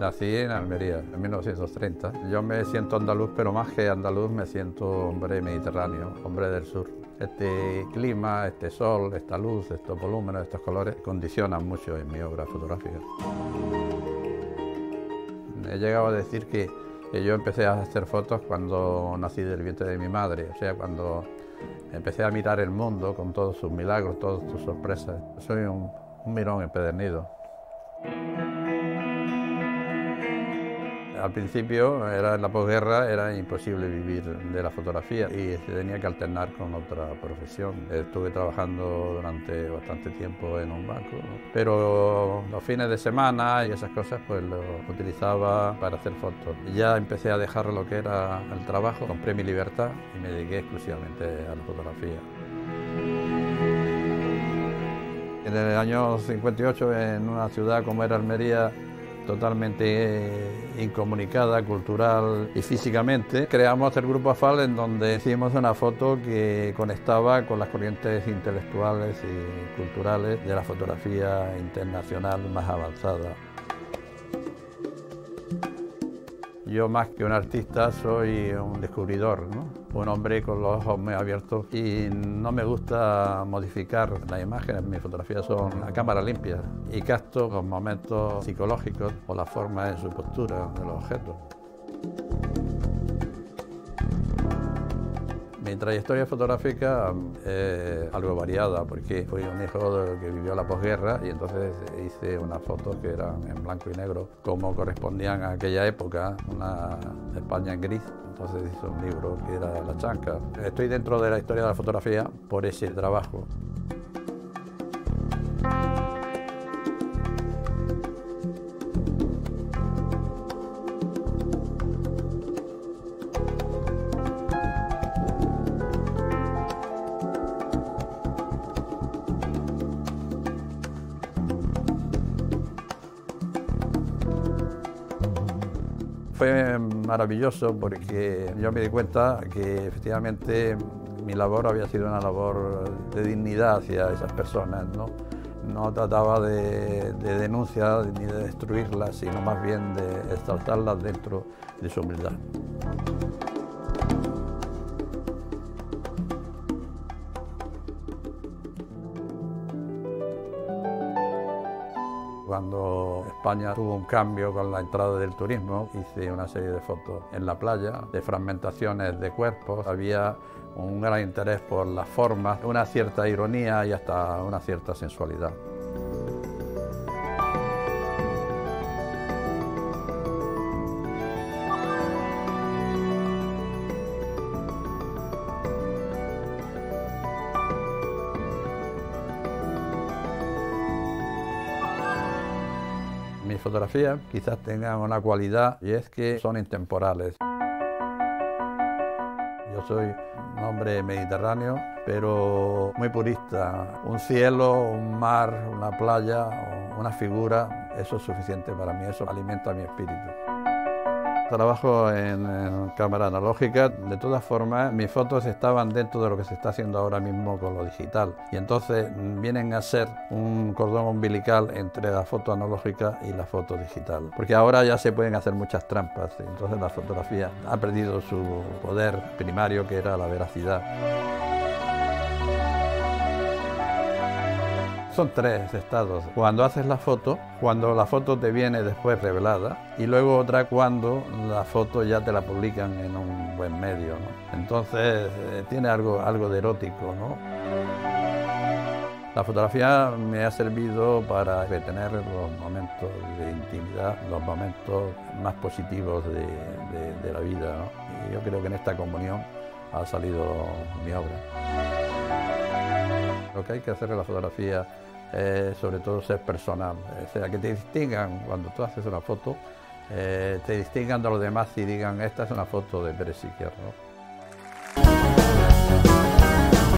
Nací en Almería en 1930. Yo me siento andaluz, pero más que andaluz me siento hombre mediterráneo, hombre del sur. Este clima, este sol, esta luz, estos volúmenes, estos colores condicionan mucho en mi obra fotográfica. He llegado a decir que, yo empecé a hacer fotos cuando nací del vientre de mi madre, o sea, cuando empecé a mirar el mundo con todos sus milagros, todas sus sorpresas. Soy un, un mirón empedernido. Al principio, era en la posguerra, era imposible vivir de la fotografía y se tenía que alternar con otra profesión. Estuve trabajando durante bastante tiempo en un banco, pero los fines de semana y esas cosas pues lo utilizaba para hacer fotos. Ya empecé a dejar lo que era el trabajo, compré mi libertad y me dediqué exclusivamente a la fotografía. En el año 58, en una ciudad como era Almería, totalmente eh, incomunicada cultural y físicamente. Creamos el grupo AFAL en donde hicimos una foto que conectaba con las corrientes intelectuales y culturales de la fotografía internacional más avanzada. Yo más que un artista soy un descubridor, un hombre con los ojos muy abiertos. Y no me gusta modificar las imágenes, mis fotografías son a cámara limpia. Y capto los momentos psicológicos o la forma en su postura de los Mi trayectoria fotográfica es algo variada porque fui un hijo que vivió la posguerra y entonces hice unas fotos que eran en blanco y negro como correspondían a aquella época, una España en gris. Entonces hice un libro que era La Chanca. Estoy dentro de la historia de la fotografía por ese trabajo. Fue maravilloso porque yo me di cuenta que efectivamente mi labor había sido una labor de dignidad hacia esas personas. No, no trataba de, de denuncia ni de destruirlas, sino más bien de exaltarlas dentro de su humildad. Cuando España tuvo un cambio con la entrada del turismo, hice una serie de fotos en la playa, de fragmentaciones de cuerpos. Había un gran interés por las formas, una cierta ironía y hasta una cierta sensualidad. Mis fotografías quizás tengan una cualidad y es que son intemporales. Yo soy un hombre mediterráneo, pero muy purista. Un cielo, un mar, una playa, una figura, eso es suficiente para mí, eso alimenta mi espíritu. Trabajo en, cámara analógica, de todas formas mis fotos estaban dentro de lo que se está haciendo ahora mismo con lo digital. Y entonces vienen a ser un cordón umbilical entre la foto analógica y la foto digital, porque ahora ya se pueden hacer muchas trampas, entonces la fotografía ha perdido su poder primario que era la veracidad. Son tres estados. Cuando haces la foto, cuando la foto te viene después revelada y luego otra cuando la foto ya te la publican en un buen medio. Entonces eh, tiene algo, algo de erótico. ¿no? La fotografía me ha servido para retener los momentos de intimidad, los momentos más positivos de, la vida. Y yo creo que en esta comunión ha salido mi obra. Lo que hay que hacer en la fotografía es sobre todo ser personal, o sea, que te distingan cuando tú haces una foto, eh, te distingan de los demás y digan, esta es una foto de Pérez Izquierdo.